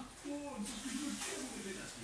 not good.